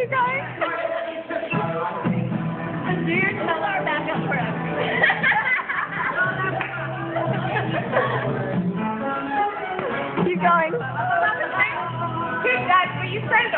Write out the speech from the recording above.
Keep going. Do your color backup for us. Keep going. Hey, guys, will you say